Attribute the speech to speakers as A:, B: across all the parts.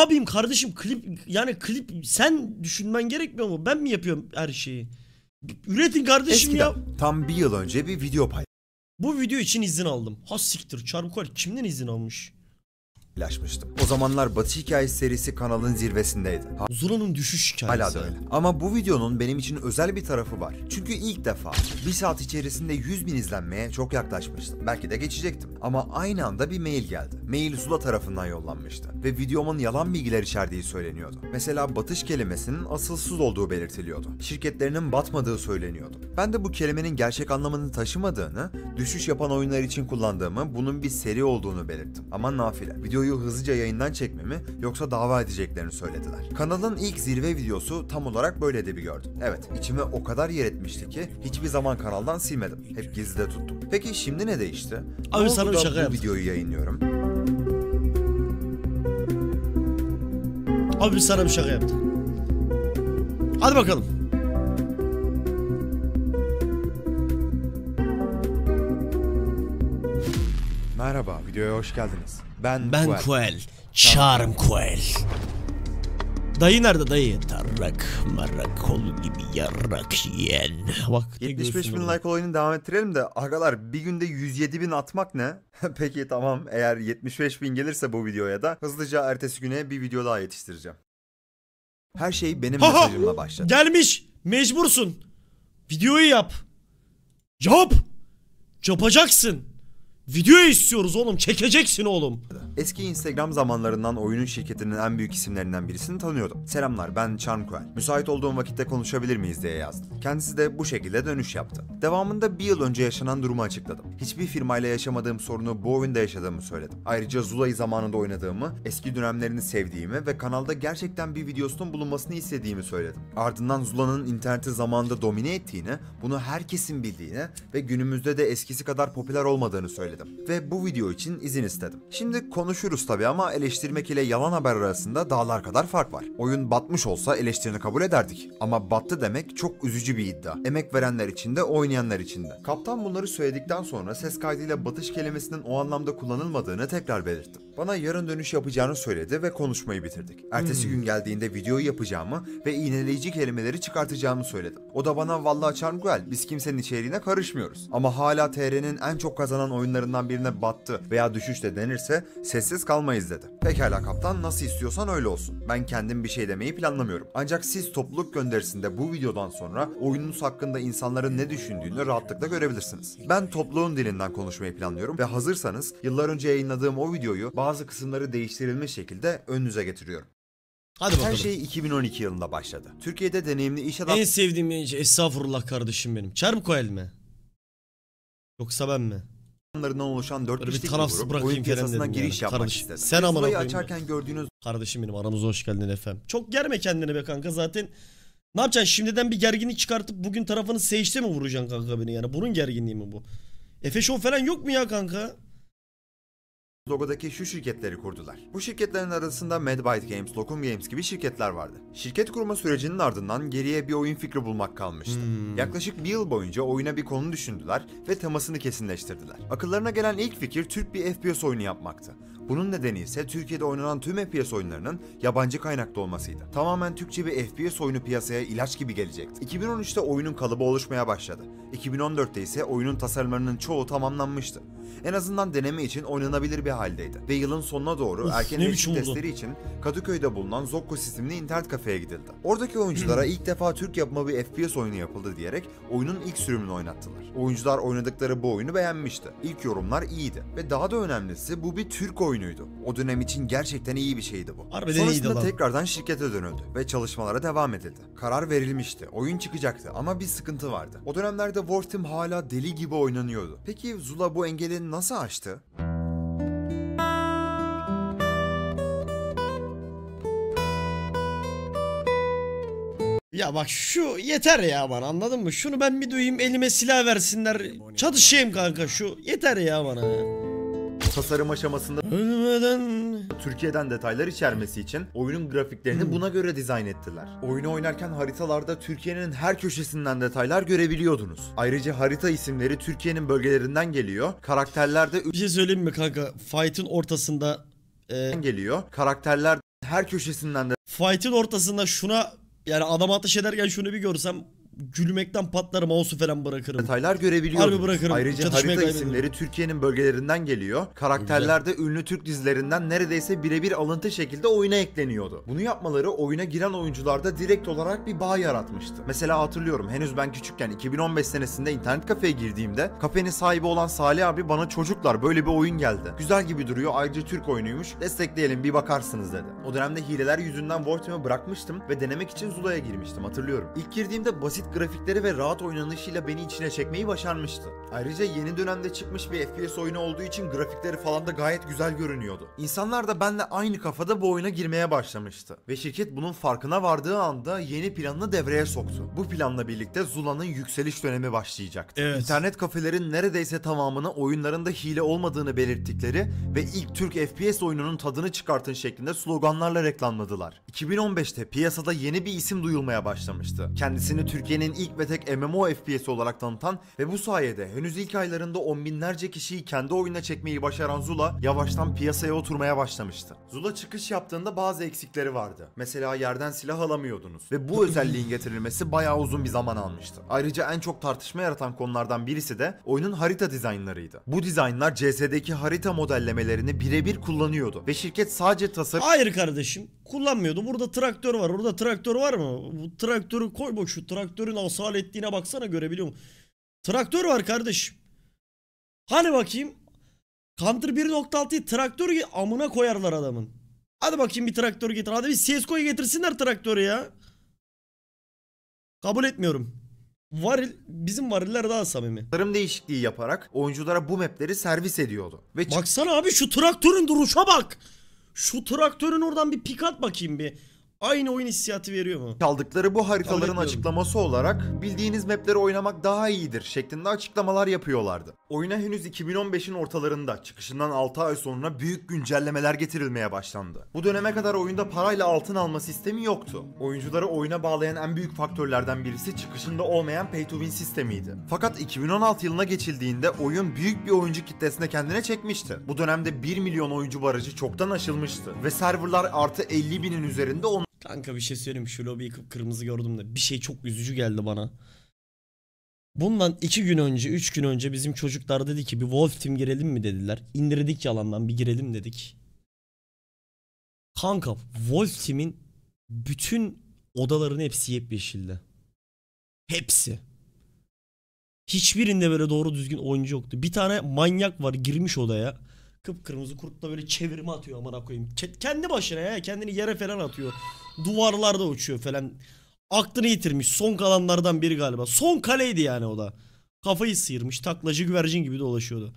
A: yapayım kardeşim klip yani klip sen düşünmen gerekmiyor mu? Ben mi yapıyorum her şeyi? Üretin kardeşim
B: Eskiden
A: ya.
B: tam bir yıl önce bir video
A: Bu video için izin aldım. Ha siktir Çarmıkal kimden izin almış?
B: Paylaşmıştım. O zamanlar Batı Hikayesi serisi kanalın zirvesindeydi.
A: Zula'nın düşüş hikayesi.
B: Hala da öyle. Ama bu videonun benim için özel bir tarafı var. Çünkü ilk defa bir saat içerisinde 100 bin izlenmeye çok yaklaşmıştım. Belki de geçecektim. Ama aynı anda bir mail geldi. Mail Zula tarafından yollanmıştı. Ve videomun yalan bilgiler içerdiği söyleniyordu. Mesela batış kelimesinin asılsız olduğu belirtiliyordu. Şirketlerinin batmadığı söyleniyordu. Ben de bu kelimenin gerçek anlamını taşımadığını, düşüş yapan oyunlar için kullandığımı, bunun bir seri olduğunu belirttim. Ama nafile. Videoyu hızlıca yayından çekmemi yoksa dava edeceklerini söylediler. Kanalın ilk zirve videosu tam olarak böyle de bir gördüm. Evet, içime o kadar yer etmişti ki hiçbir zaman kanaldan silmedim. Hep gizlide tuttum. Peki şimdi ne değişti?
A: Abi
B: Ne
A: sana bir şaka
B: bu videoyu yayınlıyorum.
A: Abi biz sana bir şaka yaptı. Hadi bakalım.
B: Merhaba, videoya hoş geldiniz. Ben,
A: Ben
B: Kuel.
A: Kuel. Charm Kuel. Dayı nerede dayı? Tarrak marrak kolu gibi yarrak yiyen. Bak. ne
B: 75 bin like olayını devam ettirelim de agalar bir günde 107 bin atmak ne? Peki tamam eğer 75 bin gelirse bu videoya da hızlıca ertesi güne bir video daha yetiştireceğim. Her şey benim
A: ha!
B: mesajımla başladı.
A: Gelmiş. Mecbursun. Videoyu yap. Yap. Yapacaksın. Video istiyoruz oğlum. Çekeceksin oğlum.
B: Eski Instagram zamanlarından oyunun şirketinin en büyük isimlerinden birisini tanıyordum. Selamlar ben Charmquel. Müsait olduğum vakitte konuşabilir miyiz diye yazdım. Kendisi de bu şekilde dönüş yaptı. Devamında bir yıl önce yaşanan durumu açıkladım. Hiçbir firmayla yaşamadığım sorunu bu oyunda yaşadığımı söyledim. Ayrıca Zula'yı zamanında oynadığımı, eski dönemlerini sevdiğimi ve kanalda gerçekten bir videosunun bulunmasını istediğimi söyledim. Ardından Zula'nın interneti zamanında domine ettiğini, bunu herkesin bildiğini ve günümüzde de eskisi kadar popüler olmadığını söyledim. Ve bu video için izin istedim. Şimdi konuşuruz tabi ama eleştirmek ile yalan haber arasında dağlar kadar fark var. Oyun batmış olsa eleştirini kabul ederdik. Ama battı demek çok üzücü bir iddia. Emek verenler için de oynayanlar için de. Kaptan bunları söyledikten sonra ses kaydıyla batış kelimesinin o anlamda kullanılmadığını tekrar belirttim. Bana yarın dönüş yapacağını söyledi ve konuşmayı bitirdik. Ertesi gün geldiğinde videoyu yapacağımı ve iğneleyici kelimeleri çıkartacağımı söyledim. O da bana vallahi Charmguel biz kimsenin içeriğine karışmıyoruz. Ama hala TR'nin en çok kazanan oyunlarından birine battı veya düşüşte denirse sessiz kalmayız dedi. Pekala kaptan nasıl istiyorsan öyle olsun. Ben kendim bir şey demeyi planlamıyorum. Ancak siz topluluk gönderisinde bu videodan sonra oyununuz hakkında insanların ne düşündüğünü rahatlıkla görebilirsiniz. Ben topluluğun dilinden konuşmayı planlıyorum ve hazırsanız yıllar önce yayınladığım o videoyu bazı kısımları değiştirilmiş şekilde önünüze getiriyorum.
A: Hadi bakalım.
B: Her şey 2012 yılında başladı. Türkiye'de deneyimli iş adamları
A: En sevdiğim yayıncı. Estağfurullah kardeşim benim. Charm Kuel mi? Yoksa ben mi?
B: adamlarından oluşan 4
A: Böyle
B: kişilik bir grup
A: bırakayım
B: oyun piyasasına giriş
A: yani.
B: yapmak
A: Kardeş,
B: istedi.
A: sen amına
B: açarken gördüğünüz
A: Kardeşim benim aramıza hoş geldin efendim. Çok germe kendini be kanka zaten. Ne yapacaksın şimdiden bir gerginlik çıkartıp bugün tarafını seçte mi vuracaksın kanka beni yani? Bunun gerginliği mi bu? Efe Show falan yok mu ya kanka?
B: Logodaki şu şirketleri kurdular. Bu şirketlerin arasında Medbyte Games, Locum Games gibi şirketler vardı. Şirket kurma sürecinin ardından geriye bir oyun fikri bulmak kalmıştı.
A: Hmm.
B: Yaklaşık bir yıl boyunca oyuna bir konu düşündüler ve temasını kesinleştirdiler. Akıllarına gelen ilk fikir Türk bir FPS oyunu yapmaktı. Bunun nedeni ise Türkiye'de oynanan tüm FPS oyunlarının yabancı kaynaklı olmasıydı. Tamamen Türkçe bir FPS oyunu piyasaya ilaç gibi gelecekti. 2013'te oyunun kalıbı oluşmaya başladı. 2014'te ise oyunun tasarımlarının çoğu tamamlanmıştı. En azından deneme için oynanabilir bir haldeydi. Ve yılın sonuna doğru
A: Uf,
B: erken erişim testleri için Kadıköy'de bulunan Zokko isimli internet kafeye gidildi. Oradaki oyunculara ilk defa Türk yapımı bir FPS oyunu yapıldı diyerek oyunun ilk sürümünü oynattılar. Oyuncular oynadıkları bu oyunu beğenmişti. İlk yorumlar iyiydi. Ve daha da önemlisi bu bir Türk oyunuydu. O dönem için gerçekten iyi bir şeydi bu.
A: Harbiden iyiydi
B: Sonrasında
A: lan.
B: tekrardan şirkete dönüldü ve çalışmalara devam edildi. Karar verilmişti. Oyun çıkacaktı ama bir sıkıntı vardı. O dönemlerde War Team hala deli gibi oynanıyordu. Peki Zula bu engeli nasıl aştı?
A: Ya bak şu yeter ya bana anladın mı? Şunu ben bir duyayım elime silah versinler. Çatışayım kanka şu. Yeter ya bana.
B: Tasarım aşamasında
A: Ölmeden
B: Türkiye'den detaylar içermesi için oyunun grafiklerini buna göre dizayn ettiler. Oyunu oynarken haritalarda Türkiye'nin her köşesinden detaylar görebiliyordunuz. Ayrıca harita isimleri Türkiye'nin bölgelerinden geliyor. Karakterler de
A: bir şey söyleyeyim mi kanka? Fight'ın ortasında e,
B: geliyor. Karakterler her köşesinden de
A: Fight'in ortasında şuna yani adam ateş ederken şunu bir görsem gülmekten patlarım mouse'u falan bırakırım.
B: detaylar görebiliyordunuz.
A: Harbi bırakırım.
B: Ayrıca
A: Çatışmaya
B: harita isimleri Türkiye'nin bölgelerinden geliyor. Karakterler de ünlü Türk dizilerinden neredeyse birebir alıntı şekilde oyuna ekleniyordu. Bunu yapmaları oyuna giren oyuncularda direkt olarak bir bağ yaratmıştı. Mesela hatırlıyorum henüz ben küçükken 2015 senesinde internet kafeye girdiğimde kafenin sahibi olan Salih abi bana çocuklar böyle bir oyun geldi. Güzel gibi duruyor ayrıca Türk oyunuymuş destekleyelim bir bakarsınız dedi. O dönemde hileler yüzünden Voltim'i bırakmıştım ve denemek için Zula'ya girmiştim hatırlıyorum. İlk girdiğimde basit grafikleri ve rahat oynanışıyla beni içine çekmeyi başarmıştı. Ayrıca yeni dönemde çıkmış bir FPS oyunu olduğu için grafikleri falan da gayet güzel görünüyordu. İnsanlar da benimle aynı kafada bu oyuna girmeye başlamıştı. Ve şirket bunun farkına vardığı anda yeni planını devreye soktu. Bu planla birlikte Zula'nın yükseliş dönemi başlayacaktı.
A: Evet.
B: İnternet kafelerin neredeyse tamamını oyunlarında hile olmadığını belirttikleri ve ilk Türk FPS oyununun tadını çıkartın şeklinde sloganlarla reklamladılar. 2015'te piyasada yeni bir isim duyulmaya başlamıştı. Kendisini Türkiye'nin ilk ve tek MMO FPS olarak tanıtan ve bu sayede henüz ilk aylarında on binlerce kişiyi kendi oyuna çekmeyi başaran Zula yavaştan piyasaya oturmaya başlamıştı. Zula çıkış yaptığında bazı eksikleri vardı. Mesela yerden silah alamıyordunuz ve bu özelliğin getirilmesi bayağı uzun bir zaman almıştı. Ayrıca en çok tartışma yaratan konulardan birisi de oyunun harita dizaynlarıydı. Bu dizaynlar CS'deki harita modellemelerini birebir kullanıyordu ve şirket sadece tasarım
A: Hayır kardeşim kullanmıyordu. Burada traktör var. Orada traktör var mı? Bu traktörü koy bak şu traktörün asaletliğine baksana görebiliyor musun? Traktör var kardeşim. Hani bakayım? Counter 1.6'yı traktör amına koyarlar adamın. Hadi bakayım bir traktör getir. Hadi bir CSGO'yu getirsinler traktörü ya. Kabul etmiyorum. Varil, bizim variller daha samimi.
B: değişikliği yaparak oyunculara bu mapleri servis ediyordu. Ve
A: Baksana abi şu traktörün duruşa bak. Şu traktörün oradan bir pik at bakayım bir. Aynı oyun hissiyatı veriyor mu?
B: Çaldıkları bu haritaların açıklaması olarak bildiğiniz mapleri oynamak daha iyidir şeklinde açıklamalar yapıyorlardı. Oyuna henüz 2015'in ortalarında çıkışından 6 ay sonra büyük güncellemeler getirilmeye başlandı. Bu döneme kadar oyunda parayla altın alma sistemi yoktu. Oyuncuları oyuna bağlayan en büyük faktörlerden birisi çıkışında olmayan pay to win sistemiydi. Fakat 2016 yılına geçildiğinde oyun büyük bir oyuncu kitlesine kendine çekmişti. Bu dönemde 1 milyon oyuncu barajı çoktan aşılmıştı ve serverlar artı 50 binin üzerinde on
A: Kanka bir şey söyleyeyim şu lobiyi kıpkırmızı gördüm de bir şey çok üzücü geldi bana. Bundan iki gün önce, üç gün önce bizim çocuklar dedi ki bir Wolf Team girelim mi dediler. İndirdik yalandan bir girelim dedik. Kanka Wolf Team'in bütün odaların hepsi yepyeşildi. Hepsi. Hiçbirinde böyle doğru düzgün oyuncu yoktu. Bir tane manyak var girmiş odaya. Kıpkırmızı kurtla böyle çevirme atıyor amına koyayım. Ke- Kendi başına ya kendini yere falan atıyor. Duvarlarda uçuyor falan. Aklını yitirmiş. Son kalanlardan biri galiba. Son kaleydi yani o da. Kafayı sıyırmış. Taklacı güvercin gibi dolaşıyordu.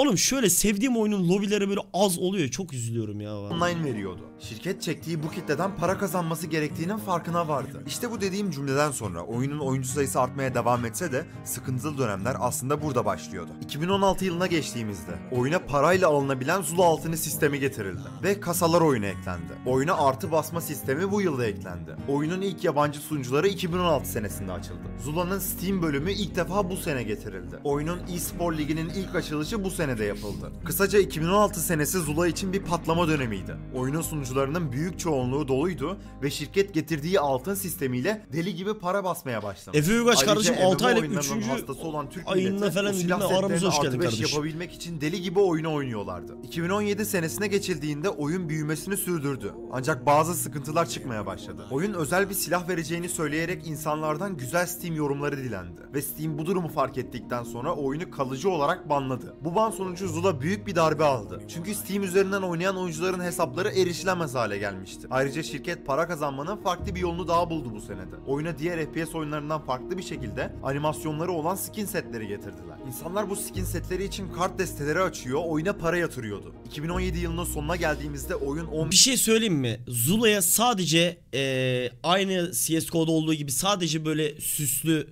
A: Oğlum şöyle sevdiğim oyunun lobileri böyle az oluyor. Çok üzülüyorum ya.
B: online veriyordu. Şirket çektiği bu kitleden para kazanması gerektiğinin farkına vardı. İşte bu dediğim cümleden sonra oyunun oyuncu sayısı artmaya devam etse de sıkıntılı dönemler aslında burada başlıyordu. 2016 yılına geçtiğimizde oyuna parayla alınabilen Zula altını sistemi getirildi ve kasalar oyuna eklendi. Oyuna artı basma sistemi bu yılda eklendi. Oyunun ilk yabancı sunucuları 2016 senesinde açıldı. Zula'nın Steam bölümü ilk defa bu sene getirildi. Oyunun e-spor liginin ilk açılışı bu senede yapıldı. Kısaca 2016 senesi Zula için bir patlama dönemiydi. Oyunun sunucularının büyük çoğunluğu doluydu ve şirket getirdiği altın sistemiyle deli gibi para basmaya başladı.
A: Efe Uygaç kardeşim,
B: MMO
A: altı aylık
B: oyunlarının
A: üçüncü
B: hastası olan Türk milleti
A: falan bilmem aramıza hoş geldin kardeşim.
B: yapabilmek için deli gibi oyunu oynuyorlardı. 2017 senesine geçildiğinde oyun büyümesini sürdürdü. Ancak bazı sıkıntılar çıkmaya başladı. Oyun özel bir silah vereceğini söyleyerek insanlardan güzel Steam yorumları dilendi. Ve Steam bu durumu fark ettikten sonra oyunu kalıcı olarak banladı. Bu ban sonucu Zula büyük bir darbe aldı. Çünkü Steam üzerinden oynayan oyuncuların hesapları erişilemez hale gelmişti. Ayrıca şirket para kazanmanın farklı bir yolunu daha buldu bu senede. Oyuna diğer FPS oyunlarından farklı bir şekilde animasyonları olan skin setleri getirdiler. İnsanlar bu skin setleri için kart desteleri açıyor, oyuna para yatırıyordu. 2017 yılının sonuna geldiğimizde oyun 10
A: Bir şey söyleyeyim mi? Zula'ya sadece eee, aynı CSGO'da olduğu gibi sadece böyle süslü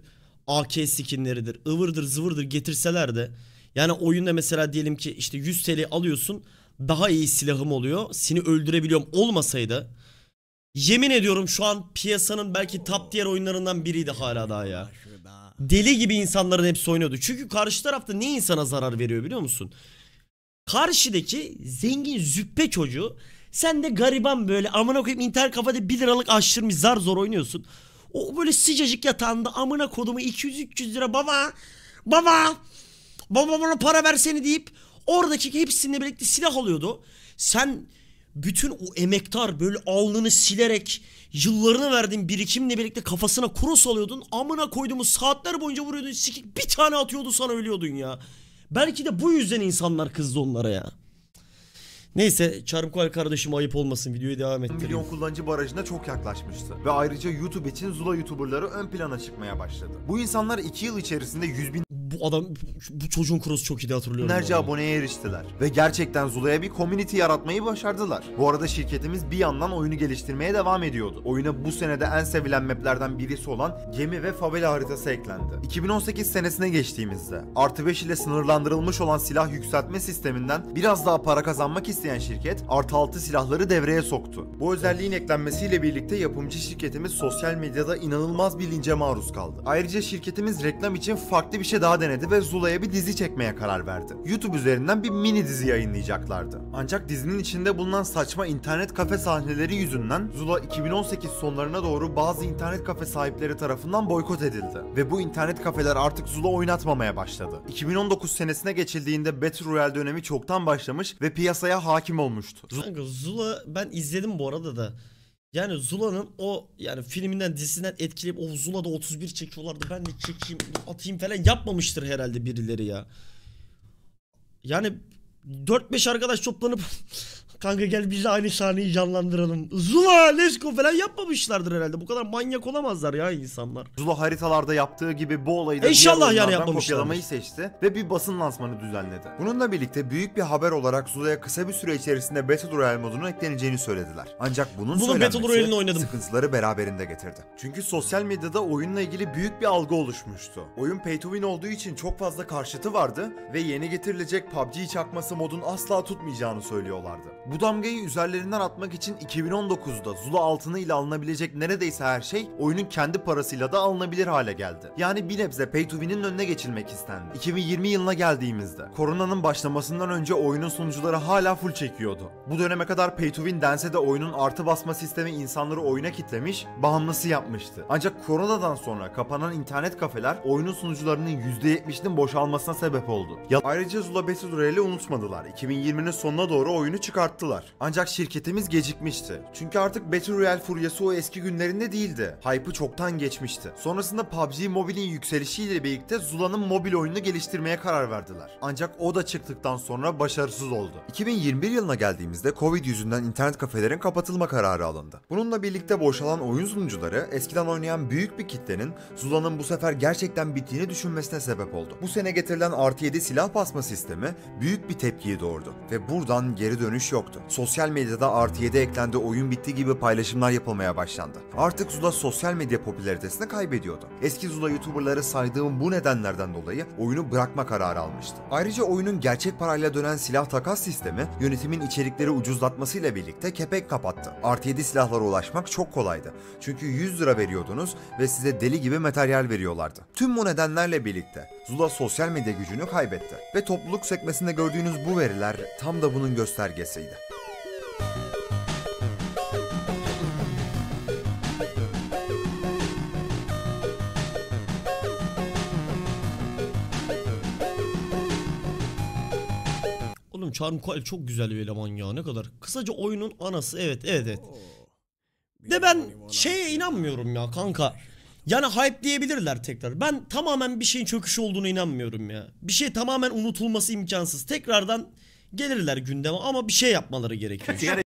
A: AK skinleridir, ıvırdır zıvırdır getirseler de yani oyunda mesela diyelim ki işte 100 TL alıyorsun daha iyi silahım oluyor seni öldürebiliyorum olmasaydı yemin ediyorum şu an piyasanın belki top tier oyunlarından biriydi hala daha ya. Deli gibi insanların hepsi oynuyordu. Çünkü karşı tarafta ne insana zarar veriyor biliyor musun? Karşıdaki zengin züppe çocuğu Sen de gariban böyle amına koyayım internet kafede 1 liralık aşırmış zar zor oynuyorsun. O böyle sıcacık yatağında amına kodumu 200-300 lira baba baba baba bana para versene deyip oradaki hepsininle birlikte silah alıyordu. Sen bütün o emektar böyle alnını silerek yıllarını verdiğin birikimle birlikte kafasına cross alıyordun. Amına koyduğumuz saatler boyunca vuruyordun. Sikik bir tane atıyordu sana ölüyordun ya. Belki de bu yüzden insanlar kızdı onlara ya. Neyse Çarmıkoy kardeşim ayıp olmasın videoyu devam ettireyim.
B: milyon kullanıcı barajına çok yaklaşmıştı. Ve ayrıca YouTube için Zula YouTuberları ön plana çıkmaya başladı. Bu insanlar 2 yıl içerisinde yüz
A: Bu adam bu çocuğun cross çok iyi hatırlıyorum.
B: binlerce aboneye eriştiler. Ve gerçekten Zula'ya bir community yaratmayı başardılar. Bu arada şirketimiz bir yandan oyunu geliştirmeye devam ediyordu. Oyuna bu senede en sevilen maplerden birisi olan gemi ve favela haritası eklendi. 2018 senesine geçtiğimizde artı 5 ile sınırlandırılmış olan silah yükseltme sisteminden biraz daha para kazanmak isteyen şirket artı 6 silahları devreye soktu. Bu özelliğin eklenmesiyle birlikte yapımcı şirketimiz sosyal medyada inanılmaz bir lince maruz kaldı. Ayrıca şirketimiz reklam için farklı bir şey daha denedi ve Zula'ya bir dizi çekmeye karar verdi. YouTube üzerinden bir mini dizi yayınlayacaklardı. Ancak dizinin içinde bulunan saçma internet kafe sahneleri yüzünden Zula 2018 sonlarına doğru bazı internet kafe sahipleri tarafından boykot edildi. Ve bu internet kafeler artık Zula oynatmamaya başladı. 2019 senesine geçildiğinde Battle Royale dönemi çoktan başlamış ve piyasaya hakim olmuştu. Zula
A: Zula ben izledim bu arada da. Yani Zula'nın o yani filminden dizisinden etkileyip o Zula'da 31 çekiyorlardı ben de çekeyim atayım falan yapmamıştır herhalde birileri ya. Yani 4-5 arkadaş toplanıp kanka gel biz de aynı sahneyi canlandıralım. Zula let's go falan yapmamışlardır herhalde. Bu kadar manyak olamazlar ya insanlar.
B: Zula haritalarda yaptığı gibi bu olayı da
A: İnşallah yani
B: kopyalamayı seçti ve bir basın lansmanı düzenledi. Bununla birlikte büyük bir haber olarak Zula'ya kısa bir süre içerisinde Battle Royale modunun ekleneceğini söylediler. Ancak bunun
A: Bunu
B: söylenmesi
A: oynadım.
B: sıkıntıları beraberinde getirdi. Çünkü sosyal medyada oyunla ilgili büyük bir algı oluşmuştu. Oyun pay to win olduğu için çok fazla karşıtı vardı ve yeni getirilecek PUBG çakması modun asla tutmayacağını söylüyorlardı. Bu damgayı üzerlerinden atmak için 2019'da Zula altını ile alınabilecek neredeyse her şey oyunun kendi parasıyla da alınabilir hale geldi. Yani bir nebze pay to win'in önüne geçilmek istendi. 2020 yılına geldiğimizde koronanın başlamasından önce oyunun sunucuları hala full çekiyordu. Bu döneme kadar pay to win dense de oyunun artı basma sistemi insanları oyuna kitlemiş, bağımlısı yapmıştı. Ancak koronadan sonra kapanan internet kafeler oyunun sunucularının %70'inin boşalmasına sebep oldu. Ayrıca Zula Battle Royale'i unutmadılar. 2020'nin sonuna doğru oyunu çıkarttılar. Ancak şirketimiz gecikmişti. Çünkü artık Battle Royale furyası o eski günlerinde değildi. Hype'ı çoktan geçmişti. Sonrasında PUBG Mobile'in yükselişiyle birlikte Zula'nın mobil oyununu geliştirmeye karar verdiler. Ancak o da çıktıktan sonra başarısız oldu. 2021 yılına geldiğimizde Covid yüzünden internet kafelerin kapatılma kararı alındı. Bununla birlikte boşalan oyun sunucuları eskiden oynayan büyük bir kitlenin Zula'nın bu sefer gerçekten bittiğini düşünmesine sebep oldu. Bu sene getirilen artı 7 silah basma sistemi büyük bir tepkiyi doğurdu ve buradan geri dönüş yoktu. Sosyal medyada artı 7 eklendi oyun bitti gibi paylaşımlar yapılmaya başlandı. Artık Zula sosyal medya popülaritesini kaybediyordu. Eski Zula YouTuberları saydığım bu nedenlerden dolayı oyunu bırakma kararı almıştı. Ayrıca oyunun gerçek parayla dönen silah takas sistemi yönetimin içerikleri ucuzlatmasıyla birlikte kepek kapattı. Artı 7 silahlara ulaşmak çok kolaydı. Çünkü 100 lira veriyordunuz ve size deli gibi materyal veriyorlardı. Tüm bu nedenlerle birlikte Zula sosyal medya gücünü kaybetti. Ve topluluk sekmesinde gördüğünüz bu veriler tam da bunun göstergesiydi.
A: Oğlum Charm Coil çok güzel bir eleman ya ne kadar. Kısaca oyunun anası evet evet evet. De ben şeye inanmıyorum ya kanka. Yani hype diyebilirler tekrar. Ben tamamen bir şeyin çöküşü olduğunu inanmıyorum ya. Bir şey tamamen unutulması imkansız. Tekrardan gelirler gündeme ama bir şey yapmaları gerekiyor.